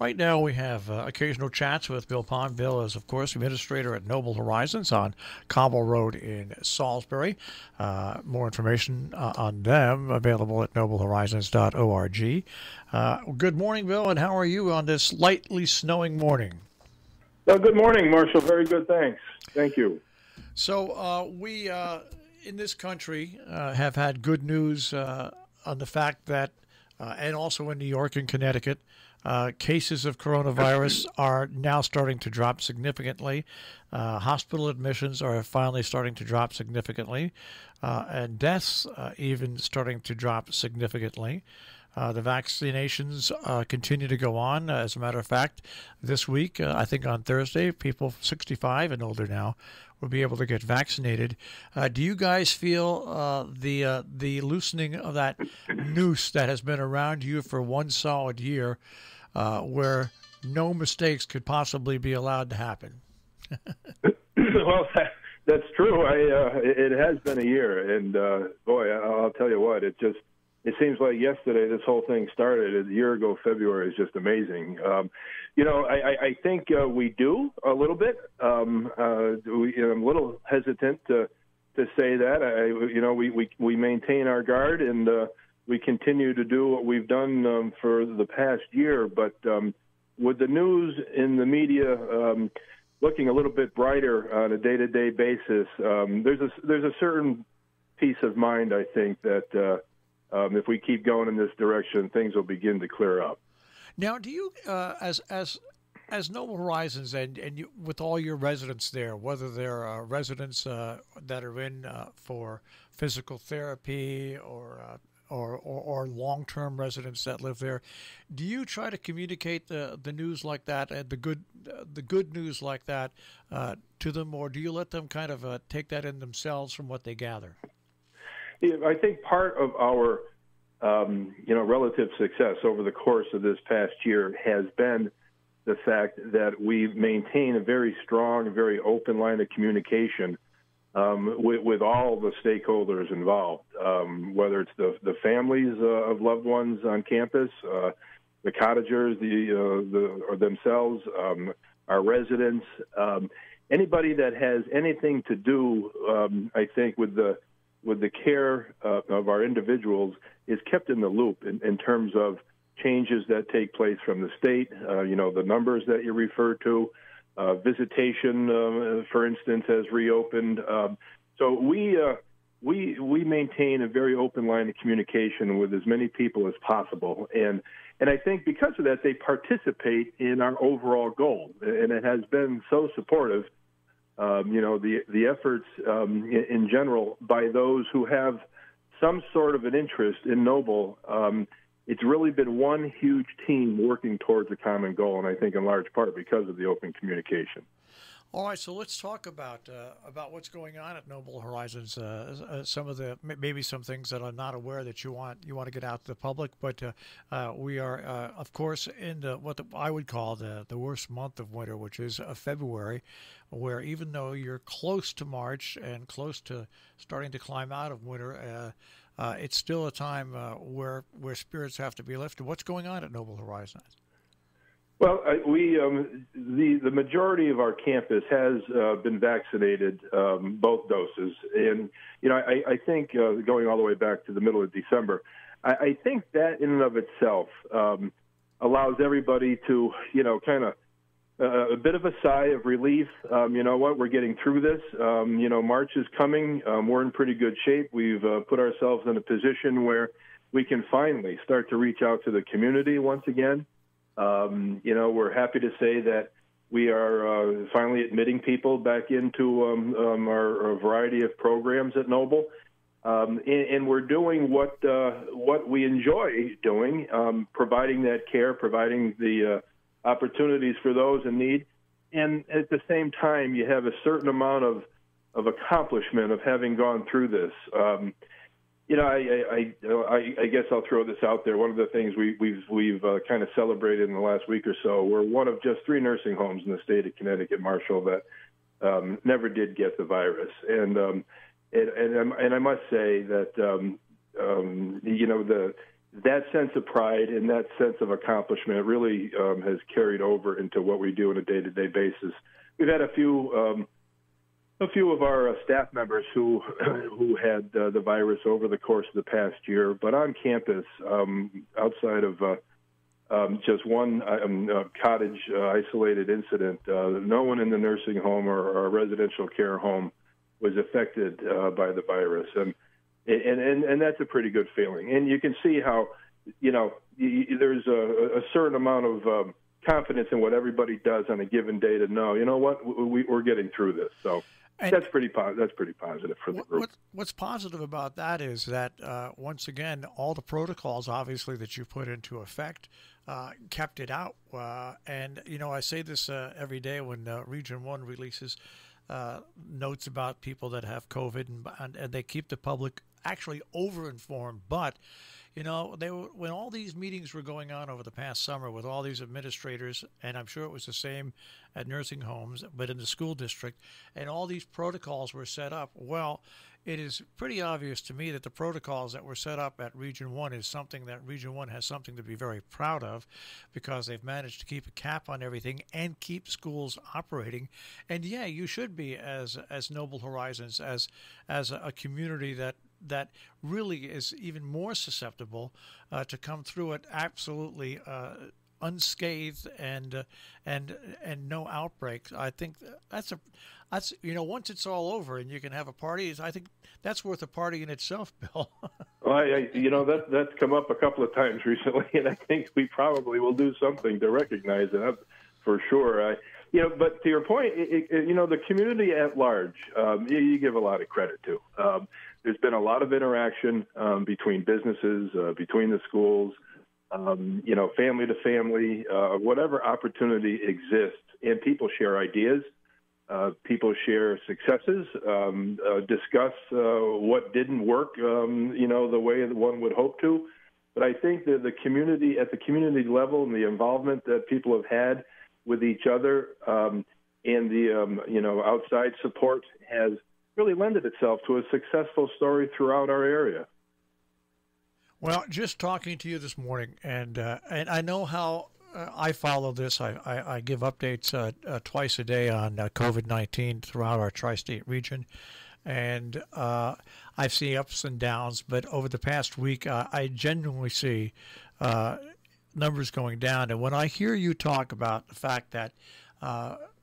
Right now, we have uh, occasional chats with Bill Pond. Bill is, of course, administrator at Noble Horizons on Cobble Road in Salisbury. Uh, more information uh, on them available at noblehorizons.org. Uh, good morning, Bill, and how are you on this lightly snowing morning? Well, good morning, Marshall. Very good, thanks. Thank you. So, uh, we in this country have had good news on the fact that, and also in New York and Connecticut, uh, cases of coronavirus are now starting to drop significantly. Uh, hospital admissions are finally starting to drop significantly, uh, and deaths uh, even starting to drop significantly. Uh, the vaccinations uh, continue to go on. As a matter of fact, this week, I think on Thursday, people 65 and older now will be able to get vaccinated. do you guys feel the the loosening of that noose that has been around you for one solid year? uh, where no mistakes could possibly be allowed to happen. well, that, that's true. I uh, it has been a year, and uh, boy, I'll tell you what, it just it seems like yesterday this whole thing started. A year ago, February is just amazing. Um, you know, I, I think uh, we do a little bit. Um, uh, we, I'm a little hesitant to to say that. I, you know, we we we maintain our guard and. Uh, we continue to do what we've done um, for the past year. But um, with the news in the media um, looking a little bit brighter on a day-to-day basis, um, there's a there's a certain peace of mind. I think that uh, um, if we keep going in this direction, things will begin to clear up. Now, do you, uh, as as as Noble Horizons and and you, with all your residents there, whether they're uh, residents uh, that are in uh, for physical therapy or uh, or, or, or long term residents that live there. Do you try to communicate the, the news like that and the good the good news like that uh, to them, or do you let them kind of uh, take that in themselves from what they gather? I think part of our um, you know relative success over the course of this past year has been the fact that we maintain a very strong, very open line of communication um, with, with, all the stakeholders involved, um, whether it's the, the families uh, of loved ones on campus, uh, the cottagers, the, uh, the or themselves, um, our residents, um, anybody that has anything to do, um, I think, with the with the care uh, of our individuals is kept in the loop in, in, terms of changes that take place from the state. Uh, you know, the numbers that you refer to. Uh, visitation, uh, for instance, has reopened. Um, so we uh, we we maintain a very open line of communication with as many people as possible, and and I think because of that, they participate in our overall goal, and it has been so supportive. Um, you know, the the efforts um, in, general by those who have some sort of an interest in Noble. Um, it's really been one huge team working towards a common goal, and I think in large part because of the open communication. All right, so let's talk about uh, about what's going on at Noble Horizons. Uh, uh, some of the maybe some things that I'm not aware that you want you want to get out to the public, but uh, uh, we are uh, of course in the, what the, I would call the the worst month of winter, which is February, where even though you're close to March and close to starting to climb out of winter it's still a time where where spirits have to be lifted. What's going on at Noble Horizons? Well, we um, the the majority of our campus has uh, been vaccinated um, both doses, and you know I, I think uh, going all the way back to the middle of December, I, I think that in and of itself um, allows everybody to you know kind of uh, a bit of a sigh of relief. Um, you know what? We're getting through this. Um, you know, March is coming. Um, we're in pretty good shape. We've uh, put ourselves in a position where we can finally start to reach out to the community once again. Um, you know, we're happy to say that we are uh, finally admitting people back into um, um, our, our, variety of programs at Noble. And, and, we're doing what uh, what we enjoy doing, providing that care, providing the uh, opportunities for those in need. And at the same time, you have a certain amount of, of accomplishment of having gone through this. You know, I, I, I, I, guess I'll throw this out there. One of the things we, we've we've uh, kind of celebrated in the last week or so, we're one of just three nursing homes in the state of Connecticut, Marshall, that um, never did get the virus. And um, and and, and I must say that um, um, you know the that sense of pride and that sense of accomplishment really um, has carried over into what we do on a day-to-day basis. We've had a few um, a few of our uh, staff members who who had uh, the virus over the course of the past year, but on campus, um, outside of uh, um, just one um, uh, cottage uh, isolated incident, uh, no one in the nursing home or, or residential care home was affected by the virus, and, and and and that's a pretty good feeling. And you can see how, you know, there's a, a certain amount of um, confidence in what everybody does on a given day to know, you know what, we, we're getting through this. So. And that's pretty po- that's pretty positive for the group. What, what's positive about that is that uh, once again, all the protocols, obviously, that you put into effect, uh, kept it out. Uh, and you know, I say this uh, every day when uh, Region One releases uh, notes about people that have COVID, and, and, and they keep the public actually over-informed, but you know, they were when all these meetings were going on over the past summer with all these administrators, and I'm sure it was the same at nursing homes, but in the school district, and all these protocols were set up. Well, it is pretty obvious to me that the protocols that were set up at Region 1 is something that Region 1 has something to be very proud of because they've managed to keep a cap on everything and keep schools operating. And yeah, you should be as as Noble Horizons as as a community that that really is even more susceptible uh, to come through it absolutely uh, unscathed and uh, and and no outbreaks. I think that's a that's you know once it's all over and you can have a party. I think that's worth a party in itself, Bill. well, I, you know that that's come up a couple of times recently, and I think we probably will do something to recognize it for sure. I, you know, but to your point, it, it, you know, the community at large, um, you, you, give a lot of credit to. Um, there's been a lot of interaction um, between businesses, uh, between the schools, um, you know, family to family, uh, whatever opportunity exists, and people share ideas. Uh, people share successes, um, uh, discuss uh, what didn't work, um, you know, the way that one would hope to. But I think that the community, at the community level, and the involvement that people have had with each other um, and the um, you know outside support has really lended itself to a successful story throughout our area. Well, just talking to you this morning, and uh, and I know how uh, I follow this. I, I, I give updates uh, uh twice a day on uh, COVID nineteen throughout our tri-state region, and uh, I've seen ups and downs. But over the past week, I genuinely see numbers going down. And when I hear you talk about the fact that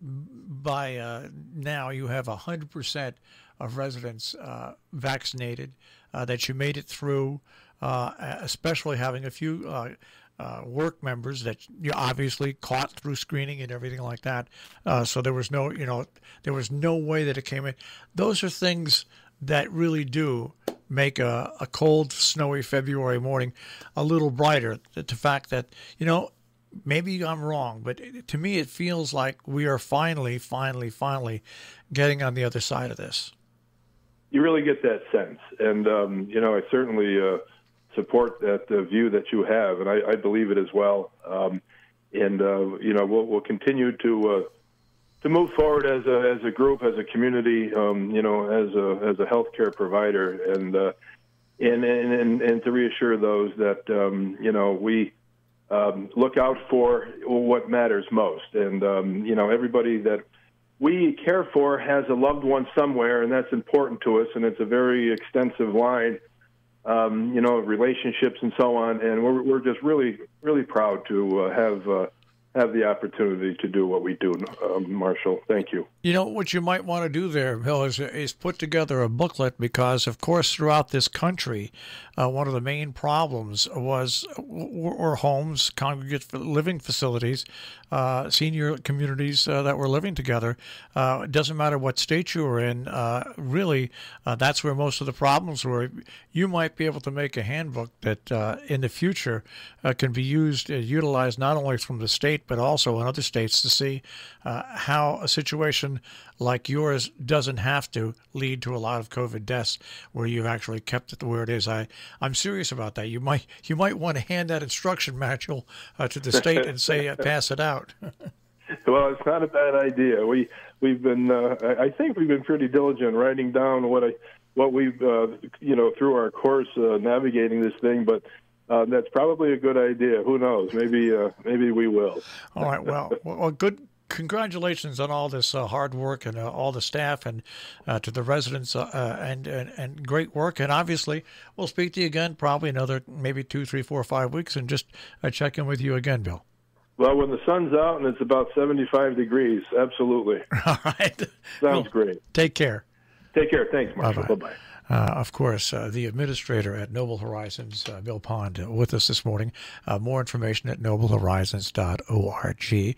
by uh, now you have 100% of residents uh, vaccinated, uh, that you made it through, uh, especially having a few uh, work members that you obviously caught through screening and everything like that. so there was no, you know, there was no way that it came in. Those are things that really do make a, a cold, snowy February morning a little brighter. The, the fact that, you know, maybe I'm wrong, but to me it feels like we are finally, finally, finally getting on the other side of this. You really get that sense. And, um, you know, I certainly uh, support that uh, view that you have, and I, I believe it as well. Um, and, uh, you know, we'll, we'll continue to uh, to move forward as a as a group, as a community, um, you know, as a as a healthcare provider, and uh, and, and and to reassure those that um, you know we um, look out for what matters most, and um, you know everybody that we care for has a loved one somewhere, and that's important to us, and it's a very extensive line. Um, you know, of relationships and so on, and we're we're just really really proud to uh, have uh, have the opportunity to do what we do, um, Marshall. Thank you. You know what you might want to do there, Bill, is, is put together a booklet because, of course, throughout this country, uh, one of the main problems was were homes, congregate living facilities, uh, senior communities uh, that were living together. Uh, it doesn't matter what state you were in. Uh, really, uh, that's where most of the problems were. You might be able to make a handbook that, in the future, can be used, and utilized not only from the state but also in other states to see how a situation like yours doesn't have to lead to a lot of COVID deaths where you've actually kept it where it is. I, I'm serious about that. You might you might want to hand that instruction manual uh, to the state and say uh, pass it out. well, it's not a bad idea. We we've been uh, I think we've been pretty diligent writing down what I what we've uh, you know through our course uh, navigating this thing, but uh, that's probably a good idea. Who knows? Maybe uh, maybe we will. All right. Well, well, good. Congratulations on all this uh, hard work and uh, all the staff and uh, to the residents uh, and, and and great work. And obviously, we'll speak to you again probably another maybe two, three, four, five weeks and just check in with you again, Bill. Well, when the sun's out and it's about 75 degrees, absolutely. All right. Sounds well, great. Take care. Take care. Thanks, Marshall. Bye bye. Uh, of course, uh, the administrator at Noble Horizons, uh, Bill Pond, uh, with us this morning. Uh, more information at noblehorizons.org.